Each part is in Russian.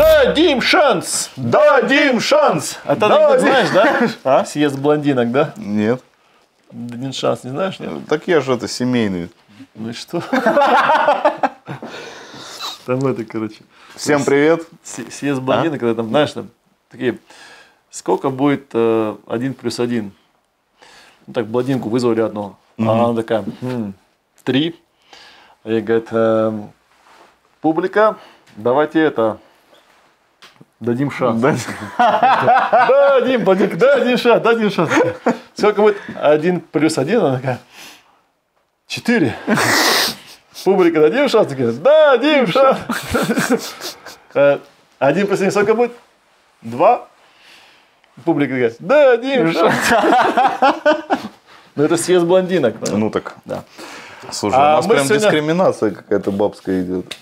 Дадим шанс! Дадим шанс! А ты Дадим- анекдот знаешь, да? А? Съезд блондинок, да? Нет. Дадим шанс, не знаешь, нет? Так я же это семейный. Ну и что? Там это, короче, Всем привет. съезд блондинок, когда там, знаешь, там такие, сколько будет э, один плюс один? Ну так, блондинку вызвали одну. А она такая, «М, три. А ей говорит, «Эм, публика, давайте это, дадим шанс. Дадим, блондинка, дадим шанс, дадим шанс. Сколько будет один плюс один? Она такая, четыре. Публика, дадим шанс? Такая, дадим шанс. Э, Один плюс один сколько будет? Два. Публика такая, дадим шанс. Ну это съезд блондинок. да. Ну так. Да. Слушай, А у нас мы прям сегодня- дискриминация какая-то бабская идет.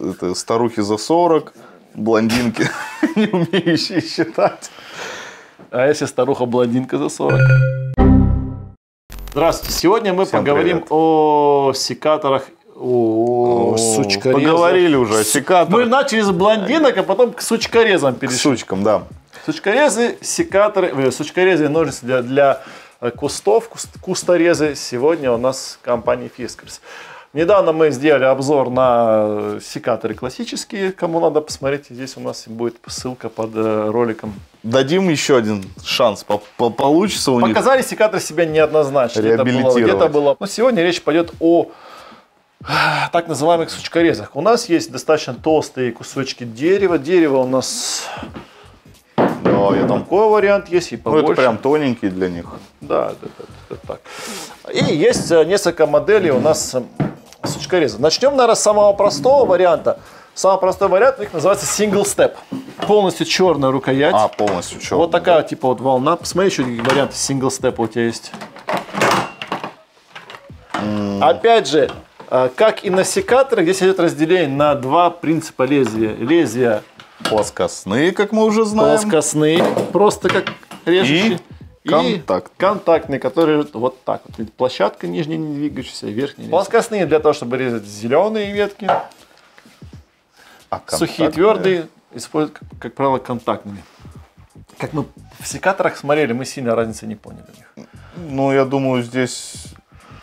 Это старухи за 40, блондинки, не умеющие считать. А если старуха-блондинка за 40? Здравствуйте. Сегодня мы Всем поговорим привет. о секаторах. О, сучкорезах. Поговорили уже о секаторах. Мы начали с блондинок, а потом к сучкорезам К перешли. сучкам, да. Сучкорезы, секаторы, э, сучкорезы и ножницы для, для э, кустов, куст- кусторезы. Сегодня у нас компания Fiskars. Недавно мы сделали обзор на э, секаторы классические. Кому надо посмотреть, здесь у нас будет ссылка под э, роликом. Дадим еще один шанс. По- по- Получится у них. Показали секаторы себя неоднозначно. Где-то было, Реабилитировать. где-то было. Но сегодня речь пойдет о а, так называемых сучкорезах. У нас есть достаточно толстые кусочки дерева. Дерево у нас Да, я там. такой вариант есть и Ну, побольше. это прям тоненький для них. Да, да, да, да, так. И есть э, несколько моделей у нас сучкорезов. Начнем, наверное, с самого простого варианта. Самый простой вариант у них называется single step. Полностью черная рукоять. А, полностью черный. вот такая типа вот волна. Посмотри, еще варианты single step у тебя есть. Опять же, э, как и на секаторах, здесь идет разделение на два принципа лезвия. Лезвия Плоскостные, как мы уже знаем. плоскостные, просто как режущие. И контакт. контактные, которые вот так вот. Площадка нижняя не двигающаяся, верхняя. Плоскостные для того, чтобы резать зеленые ветки. А Сухие, твердые используют, как, как правило, контактными. Как мы в секаторах смотрели, мы сильно разницы не поняли них. Ну, я думаю, здесь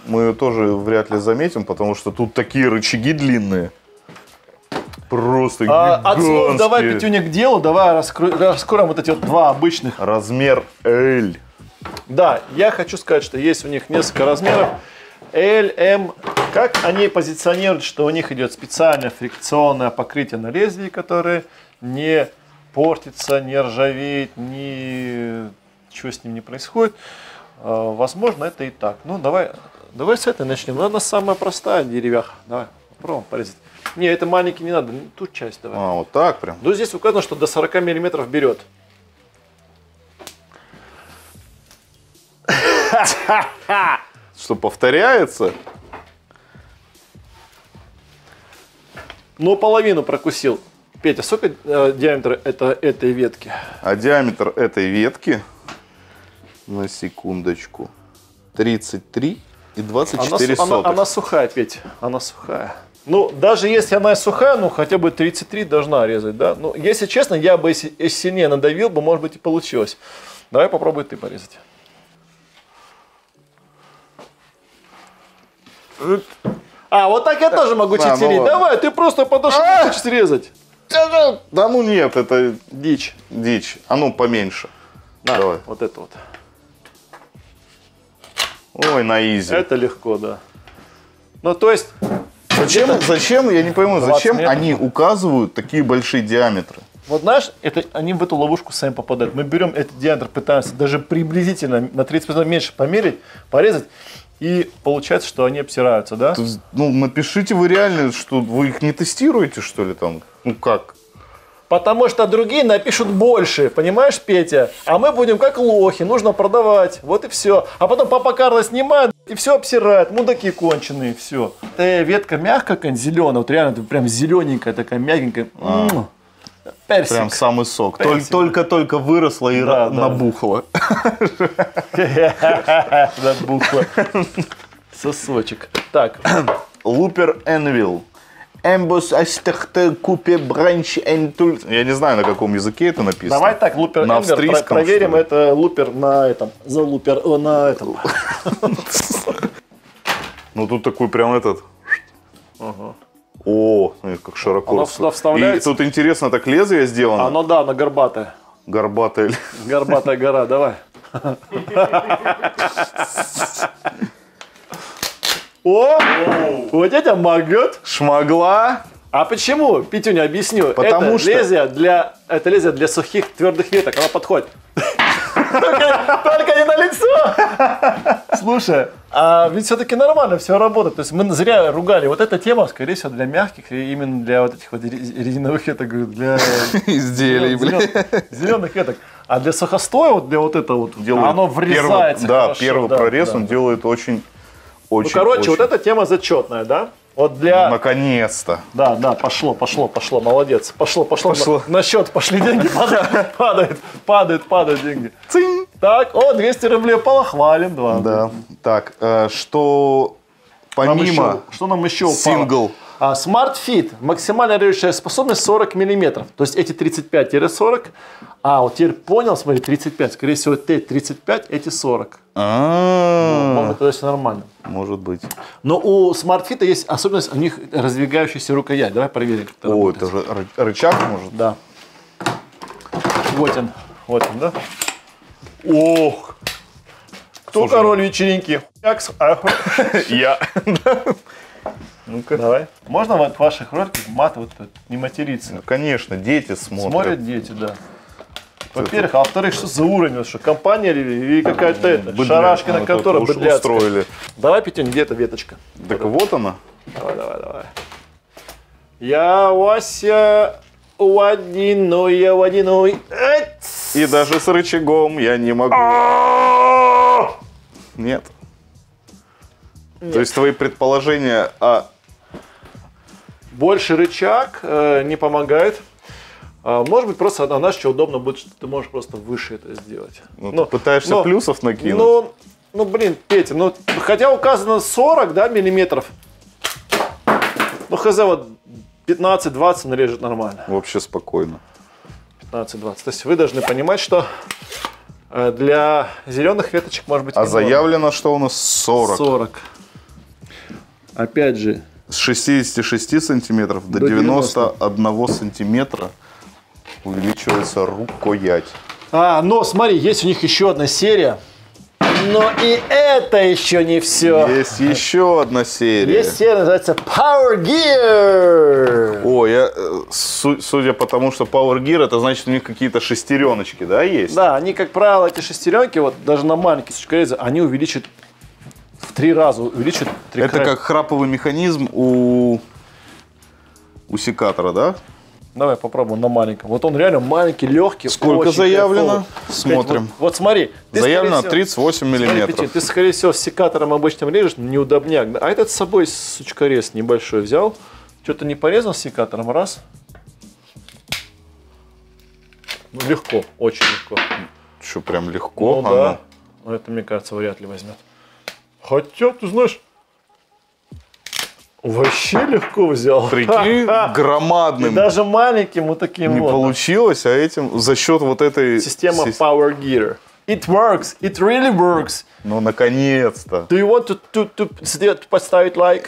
мы ее тоже вряд ли заметим, потому что тут такие рычаги длинные. Просто А, от слов гигантские. давай, Петюня, к делу, давай раскроем вот эти вот два обычных. Размер L. Да, я хочу сказать, что есть у них несколько размеров. L, M. Как они позиционируют, что у них идет специальное фрикционное покрытие на лезвии, которое не портится, не ржавеет, ни чего с ним не происходит. А, Возможно, это и так. Ну, давай, давай с этой начнем. Она самая простая деревяха. Давай, попробуем порезать. Не, это маленький не надо, ту часть давай. А, вот так прям. Ну, здесь указано, что до 40 миллиметров берет. Что, повторяется? Ну, половину прокусил. Петя, сколько э, диаметр это, этой ветки? А диаметр этой ветки, на секундочку, 33 и 24 Она, су- она, сотых. она сухая, Петя, она сухая. Ну, даже если она и сухая, ну, хотя бы 33 должна резать, да? Ну, если честно, я бы, если сильнее надавил бы, может быть, и получилось. Давай попробуй ты порезать. А, вот так я тоже могу Да, ну читерить. Давай, ты просто подошел, А! хочешь резать. Да ну нет, это Дичь. дичь. А ну поменьше. На, Давай. вот это вот. Ой, на изи. Это легко, да. Ну, то есть, Зачем, зачем, я не пойму, 20 зачем метров. они указывают такие большие диаметры? Вот знаешь, это, они в эту ловушку сами попадают. Мы берем этот диаметр, пытаемся даже приблизительно на 30% меньше померить, порезать, и получается, что они обсираются, да? Ну, напишите вы реально, что вы их не тестируете, что ли, там? Ну как? Потому что другие напишут больше, понимаешь, Петя? А мы будем как лохи, нужно продавать, вот и все. А потом папа Карло снимает и все обсирает, мудаки конченые, все. Эта ветка мягкая, зеленая, вот реально прям зелененькая, такая мягенькая. М. Персик. Прям самый сок. Только-только выросла и Да, набухла. Забухла. Сосочек. Так, Лупер Энвил. Эмбус астахте купе бранч энтуль. Я не знаю, на каком языке это написано. Давай так, лупер На Энгер, про- австрийском, проверим это лупер на этом, за лупер, о, на этом. Ну тут такой прям этот. О, смотри, как широко. Оно сюда вставляется? И тут интересно, так лезвие сделано. Оно да, оно горбатое. Горбатое. Горбатая гора, давай. О, вот это могет. Шмогла. А почему? Петюня, объясню. Потому это что- лезвие для это лезвие для сухих твердых веток, оно подходит. Только не на лицо. Слушай, а ведь все-таки нормально все работает. То есть мы зря ругали. Вот эта тема, скорее всего, для мягких и именно для вот этих вот ре- резиновых веток, говорю, для Изделий, зеленых веток. А для сухостоя, вот для вот этого вот, Делает оно врезается первый- Да, хорошо, первый да, прорез да. он делает очень, Ну, очень. короче, вот очень. эта тема зачетная, да? Вот для... Наконец-то. Да, да, пошло, пошло, пошло, молодец. Пошло, пошло. Пошло. На, на счет пошли деньги, падают, падают, падают, падают деньги. Цинь. Так, о, 200 рублей полохвален, два. Да. Так, э, что Нам помимо еще- что нам еще упало? сингл, А, Smart Fit. Максимальная режущая способность 40 миллиметров. То есть эти 35-40. А, вот теперь понял, смотри, 35. Скорее всего, те 35, эти 40. А, По-моему, то есть нормально. может быть. Но у Smart Fit есть особенность, у них раздвигающаяся рукоять. Давай проверим, как это О, работает. это же ры- рычаг может. Да. Вот он. Вот он, да? Ох! Кто Слушай, король вечеринки? А, Я. Ну-ка. Давай. Можно вот в ваших роликах мат вот не материться? Ну, конечно, дети смотрят. Смотрят дети, да. Во-первых, а во-вторых, что за уровень? Вот Что компания или, или какая-то это, Шарашкина вот контора уж устроили. Давай, Петюнь, где эта веточка? Так вот она. Давай, давай, давай. Я Вася водяной, я водяной. И даже с рычагом я не могу. А! Нет. То есть твои предположения о Больше рычаг э, не помогает. А, может быть, просто она что удобно будет, что ты можешь просто выше это сделать. ну, ты пытаешься плюсов накинуть? Ну, ну, блин, Петя, ну, хотя указано 40, да, миллиметров. Ну, хз, вот 15-20 нарежет нормально. Вообще спокойно. 15-20. То есть вы должны понимать, что э, для зеленых веточек может быть А заявлено, что у нас 40. 40. Опять же, С 66 сантиметров до, До 91 сантиметра увеличивается рукоять. А, но смотри, есть у них еще одна серия. Но и это еще не все. Есть еще одна серия. Есть серия, называется Power Gear. О, я, э, су- судя по тому, что Power Gear, это значит у них какие-то шестереночки, да, есть? Да, они, как правило, эти шестеренки, вот даже на маленьких сучкорезах, они увеличат три раза, увеличат три Это кра- как храповый механизм у, у секатора, да? Давай попробуем на маленьком. Вот он реально маленький, легкий. Сколько очень заявлено? кайфовый. Смотрим. Вот, вот смотри. ты, Заявлено всего- 38 Смотри, Петя, миллиметров. ты, скорее всего, с секатором обычным режешь, неудобняк. А этот с собой сучкорез небольшой взял. Что-то не порезал с секатором, раз. Ну, легко, очень легко. Что, прям легко? ну А да. Но это, мне кажется, вряд ли возьмет. Хотя, ты знаешь, вообще легко взял. Прикинь, И громадным даже маленьким вот таким не вот. получилось, а этим за счет вот этой... Система сис- Power Gear. It works, it really works. Ну, наконец-то. Do you want to, to, to, поставить лайк?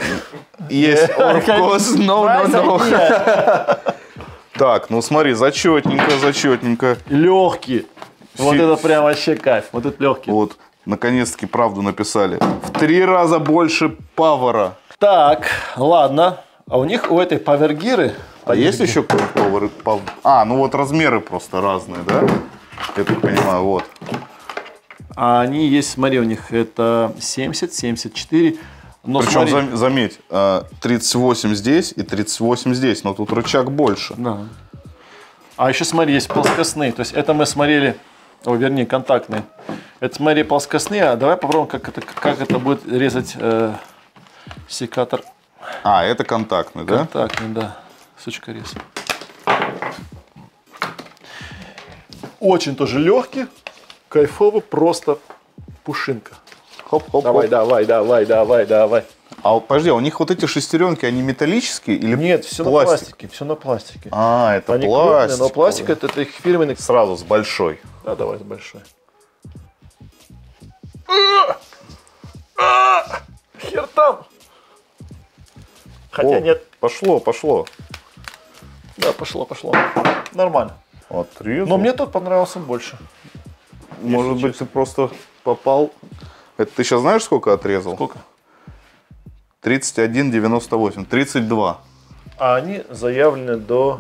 Есть, of course, no, no, no. Так, ну смотри, зачетненько, зачетненько. Легкий. Вот это прям вообще кайф. Вот это легкий. Вот, наконец-таки правду написали. В три раза больше павара. Так, ладно. А у них, у этой Gear, А есть еще повар? пав- А, ну вот размеры просто разные, да? Я так понимаю, вот. а они есть, смотри, у них это 70, 74. Но Причем, смотри, зам- заметь, а, 38 здесь и 38 здесь, но тут рычаг больше. Да. А еще смотри, есть плоскостные. То есть это мы смотрели, о, вернее, контактные. Это смотри, плоскостные. А давай попробуем, как это, как это будет резать э, секатор. А, это контактный, да? Контактный, да. Сучкорез. Очень тоже легкий, кайфово, просто пушинка. Хоп-хоп-хоп. Давай, давай, давай, давай, давай. А подожди, а у них вот эти шестеренки, они металлические или Нет, все на пластик? пластике, все на пластике. А, это Они пластик. крупные, но пластик это, это их фирменный. Сразу с большой. Да, давай большой. Хер там. Хотя О, нет. Пошло, пошло. Да, пошло, пошло. Нормально. Отрезал. Но мне тот понравился больше. Может быть, ты просто попал. Это ты сейчас знаешь, сколько отрезал? Сколько? 31,98. 32. А они заявлены до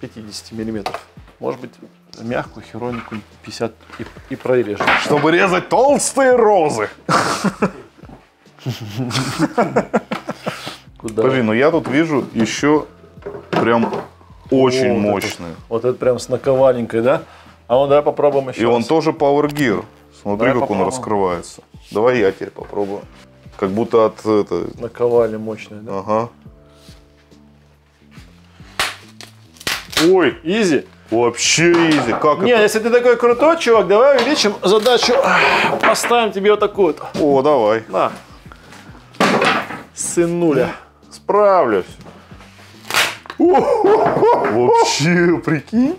50 миллиметров. Может быть, мягкую херонику 50 и, и прорежем. Чтобы резать толстые розы. Куда? Подожди, но я тут вижу еще прям очень Вот это- мощные. Вот это прям с наковаленькой, да? А ну давай попробуем еще И он раз. тоже Power Gear. Смотри, Давай как он попробуем. раскрывается. Давай я теперь попробую. Как будто от это. Наковали мощная, да? Ага. Ой, изи. Вообще изи. Как Не, это? если ты такой крутой, чувак, давай увеличим задачу. Поставим тебе вот такую вот. О, давай. На. Сынуля. Справлюсь. Вообще, прикинь.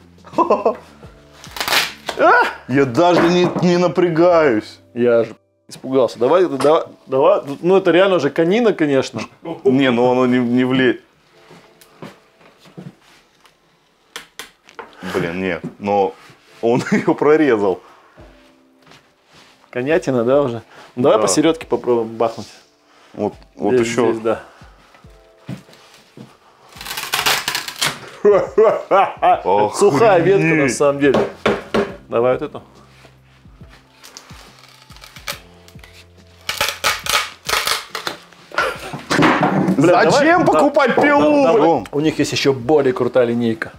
Я даже не, не напрягаюсь. Я же испугался. Давай, давай, давай. Ну, это реально уже конина, конечно. Не, ну оно не, не вле... Блин, нет. Но он ее прорезал. Конятина, да, уже? Ну, давай Да. посередке попробуем бахнуть. Вот, вот Здесь, еще. здесь, да. Охренеть. Сухая ветка на самом деле. Давай вот эту. Бля, Зачем давай- покупать да- пилу? давай. Ром? У них есть еще более крутая линейка.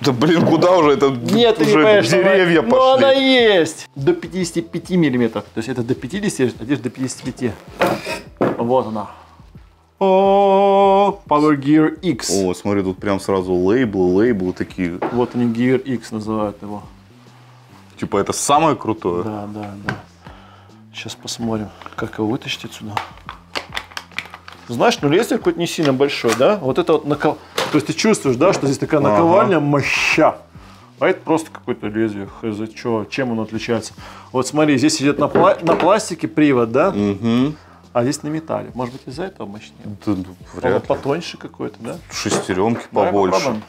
Да блин, куда уже это? Нет, ты не уже понимаешь, что она- деревья Но пошли. она есть. До 55 миллиметров. То есть это до 50, а здесь до 55. Вот она. О, Power Gear X. О, смотри, тут прям сразу лейблы, лейблы такие. Вот они Gear X называют его. Типа это самое крутое. Да, да, да. Сейчас посмотрим, как его вытащить отсюда. Знаешь, ну лезвие какое-то не сильно большое, да? Вот это вот накол... То есть ты чувствуешь, да, что здесь такая Ага. наковальня моща. А это просто какое-то лезвие. Хз, чё, чем оно отличается? Вот смотри, здесь идет на, пла- на пластике привод, да? Угу. А здесь на металле. Может быть, из-за этого мощнее? Да, вот вряд ли. потоньше какой-то, да? Шестеренки Давай побольше. попробуем.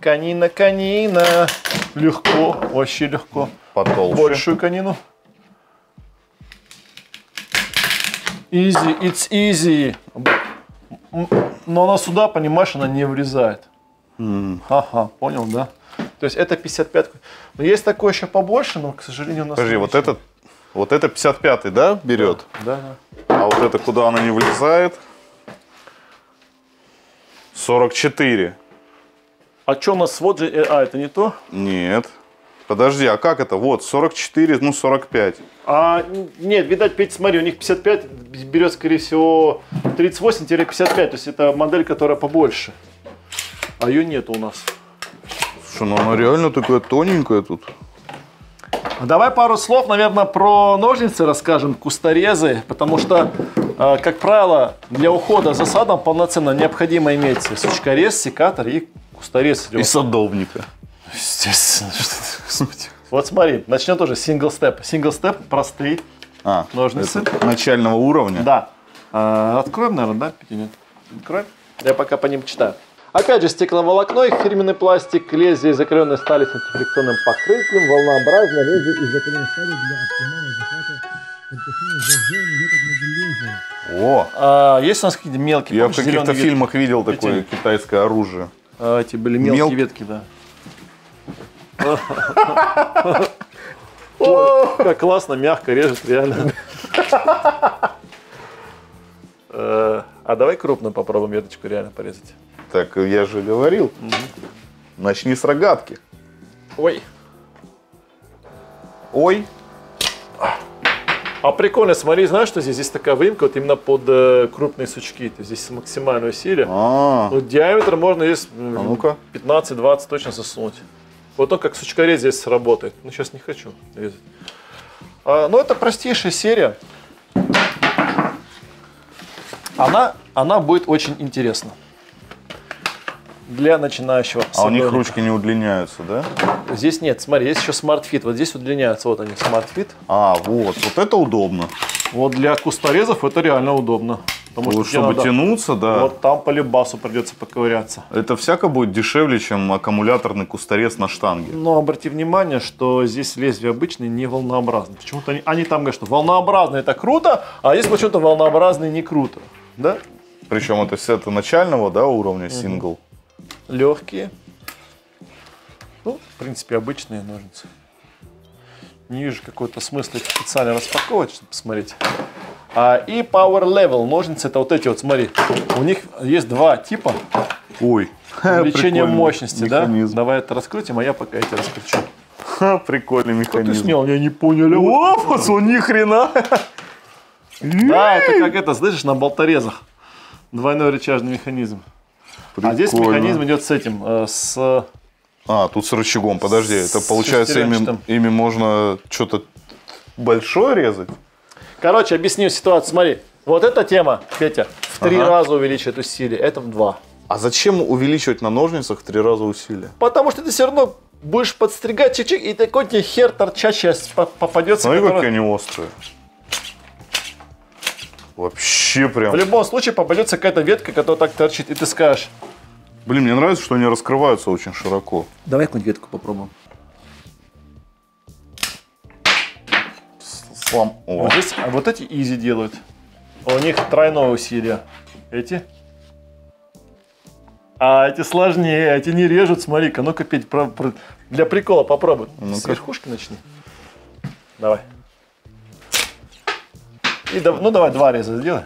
Канина, канина. Легко, вообще легко. Потолще. Большую конину. Easy, it's easy. Но она сюда, понимаешь, она не влезает. Ага, понял, да? То есть это 55. Но есть такое еще побольше, но, к сожалению, у нас... Подожди, вот этот, вот это 55-й, да, берет? Да, да. А вот это куда она не влезает? 44. А что у нас вот же... э, А, это не то? Нет. Подожди, а как это? Вот, 44, ну 45. А, нет, видать, Петя, смотри, у них 55 берет, скорее всего, 38-55. То есть это модель, которая побольше. А ее нет у нас. Слушай, ну она реально такая тоненькая тут. Давай пару слов, наверное, про ножницы расскажем, кусторезы, потому что, э, как правило, для ухода за садом полноценно необходимо иметь сучкорез, секатор и кусторез. И садовника. Естественно. что. Вот смотри, начнем тоже с сингл степ. Сингл степ простые. А, Ножницы. начального уровня. Да. А, откроем, наверное, да, Петя, нет? Откроем. Я пока по ним читаю. Опять же, стекловолокно, их фирменный пластик, лезвие закаленной стали с антифрикционным покрытием, волнообразное лезвие из закаленной стали для оптимального захвата. О, А, есть у нас какие-то мелкие, я в помнишь, каких-то зелёные ветки? фильмах видел такое Эти- китайское оружие. А, эти были мелкие Мел- ветки, да. Как классно, мягко режет, реально. Э, А давай крупно попробуем веточку реально порезать. Так я же говорил. Начни с рогатки. Ой. Ой, А прикольно, смотри, знаешь, что здесь? Здесь такая выемка вот именно под э, крупные сучки. То есть здесь максимальное усилие. а, Ну, диаметр можно здесь а ну-ка. 15-20 точно засунуть. Вот он как сучкорез здесь сработает. Ну, сейчас не хочу резать. А, ну, это простейшая серия. Она, она будет очень интересна. Для начинающего. А у них ручки не удлиняются, да? Здесь нет, смотри, есть еще Smart Fit. Вот здесь удлиняются, вот они, Smart Fit. А, вот, вот это удобно. Вот для кусторезов это реально удобно. Потому Вот, что чтобы надо- тянуться, да. Вот там по лебасу придется поковыряться. Это всяко будет дешевле, чем аккумуляторный кусторез на штанге. Но обрати внимание, что здесь лезвие обычные не волнообразные. Почему-то они, они там говорят, что волнообразные это круто, а здесь почему-то волнообразные не круто. Да? Причем это с это начального да, уровня сингл. Легкие. Ну, в принципе, обычные ножницы. Не вижу какого-то смысла их специально распаковывать, чтобы посмотреть. А, и Power Level ножницы, это вот эти вот, смотри. У них есть два типа Ой. Прикольный мощности, механизм. да? Давай это раскрутим, а я пока эти раскручу. Ха, Прикольный Ты механизм. снял, я не понял. О, пацан, ни хрена. Да, это как это, слышишь, на болторезах. Двойной рычажный механизм. А здесь Прикольно. механизм идет с этим, э, с... А, тут с рычагом, подожди. Это получается, ими, ими можно что-то большое резать? Короче, объясню ситуацию. Смотри, вот эта тема, Петя, в три Ага. раза увеличивает усилие, это в два. А зачем увеличивать на ножницах в три раза усилия? Потому что ты все равно будешь подстригать чик-чик, и такой тебе хер торчащий по- попадется. Смотри, который- какие они острые. Вообще прям. В любом случае попадется какая-то ветка, которая так торчит, и ты скажешь, Блин, мне нравится, что они раскрываются очень широко. давай какую-нибудь ветку попробуем. Слам. О, Вот, здесь, а вот эти изи делают. У них тройное усилие. Эти. А эти сложнее, эти не режут, смотри-ка, ну-ка, Петь, про- про- для прикола попробуй. Ну-ка. С верхушки начни. Давай. И ну давай два реза сделай.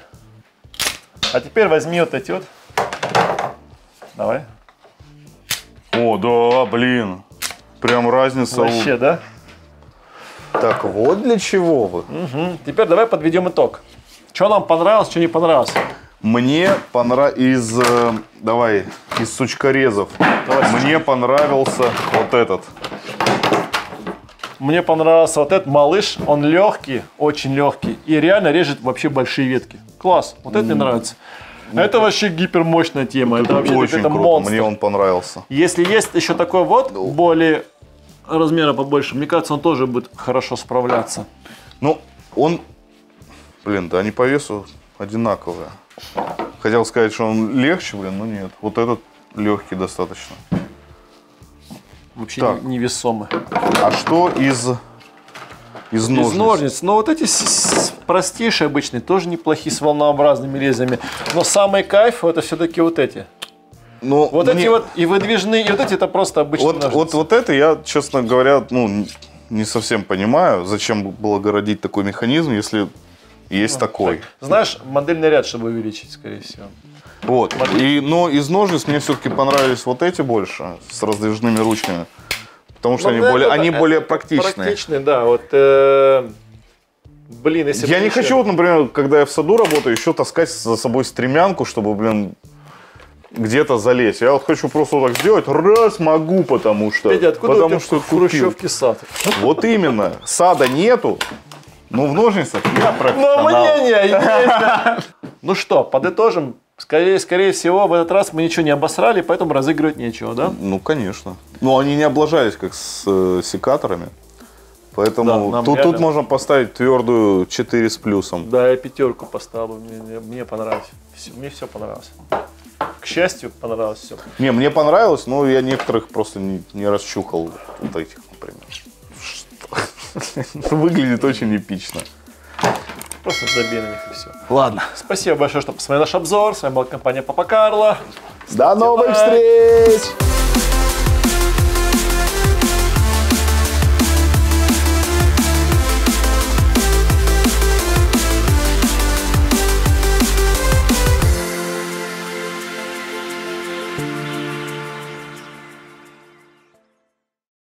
А теперь возьми вот эти вот. Давай. О, да, блин. Прям разница. у- Вообще, да? Так, вот для чего вы. Мгм. Теперь давай подведем итог. Что нам понравилось, что не понравилось. Мне понравилось из, э, давай, из сучкорезов. Давай, Мне понравился вот этот. Мне понравился вот этот малыш, он легкий, очень легкий, и реально режет вообще большие ветки. Класс, вот это мне нравится. Это вообще гипермощная тема, это, вообще Очень это круто, монстр. мне он понравился. Если есть еще такой вот, более размера побольше, мне кажется, он тоже будет хорошо справляться. Ну, он, блин, да они по весу одинаковые. Хотел сказать, что он легче, блин, но нет. Вот этот легкий достаточно. Вообще Так. не- невесомый. А что из, из ножниц? Из ножниц. Ну, вот эти простейшие обычные, тоже неплохие, с волнообразными лезвиями. Но самый кайф, это все-таки вот эти. Ну, Вот мне- эти вот и выдвижные, и вот эти, это просто обычные Вот, ножницы. вот, вот это я, честно говоря, ну, не совсем понимаю, зачем было городить такой механизм, если есть такой. Знаешь, модельный ряд, чтобы увеличить, скорее всего. Вот. И, но из ножниц мне все-таки понравились вот эти больше, с раздвижными ручками. Потому что Ну, они, да, более, это- они это более практичные. Практичные, да. Вот, э, блин, если Я не еще- хочу, вот, например, когда я в саду работаю, еще таскать за собой стремянку, чтобы, блин, где-то залезть. Я вот хочу просто вот так сделать, раз могу, потому что. Петя, откуда потому у тебя что в хрущевке сад? Вот именно. Сада нету, но в ножницах я Но профессионал. мнение есть. Ну что, подытожим. Скорее, скорее всего, в этот раз мы ничего не обосрали, поэтому разыгрывать нечего, да? Ну, конечно. Но они не облажались, как с э, секаторами. Поэтому Да, тут, реально- тут можно поставить твердую 4 с плюсом. Да, я пятерку поставлю, мне, мне- понравилось. Всё- мне все понравилось. К счастью, понравилось все. Не, мне понравилось, но я некоторых просто не, не расчухал. Вот этих, например. Что? Выглядит очень эпично. Просто забей на них и все. Ладно. Спасибо большое, что посмотрели наш обзор. С вами была компания Папа Карло. До новых лайк. встреч!